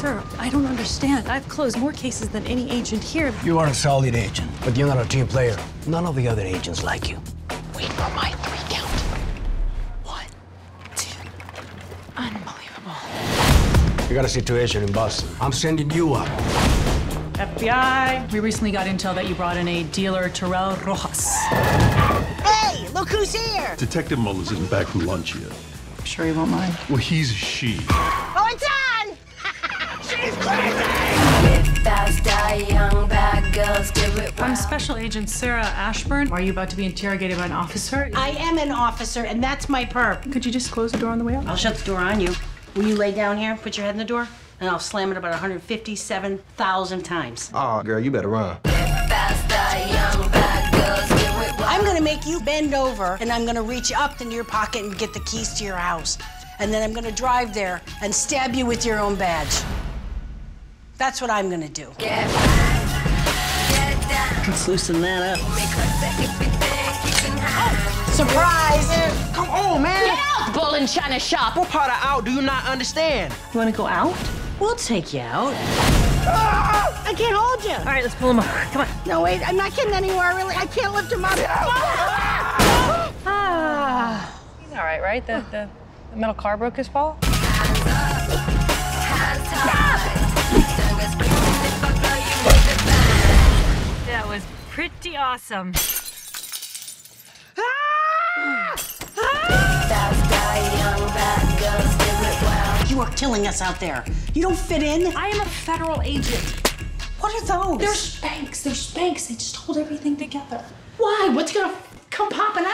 Sir, I don't understand. I've closed more cases than any agent here. You are a solid agent, but you're not a team player. None of the other agents like you. Wait for my three count. One, two. Unbelievable. You got a situation in Boston. I'm sending you up. FBI. We recently got intel that you brought in a dealer, Terrell Rojas. Hey, look who's here! Detective Mullins isn't back from lunch yet. I'm sure he won't mind. Well, he's a she. I'm. Special Agent Sarah Ashburn. Are you about to be interrogated by an officer? I am an officer, and that's my perp. Could you just close the door on the way out? I'll shut the door on you. Will you lay down here, put your head in the door, and I'll slam it about 157,000 times. Oh, girl, you better run. Fast, die young, bad girls, give it wild. I'm gonna make you bend over, and I'm gonna reach up into your pocket and get the keys to your house. And then I'm gonna drive there and stab you with your own badge. That's what I'm gonna do. Let's loosen that up. because everything you can have. Surprise! Come on, man. Get out, Bull in China shop. What part of out do you not understand? You want to go out? We'll take you out. I can't hold you. All right, let's pull him over. Come on. No, wait, I'm not getting anywhere, really. I can't lift him up. Ah. He's all right, right? The, the, the metal car broke his fall? Hands it awesome. You are killing us out there. You don't fit in. I am a federal agent. What are those? They're Spanx. They're Spanx. They just hold everything together. Why? What's gonna come popping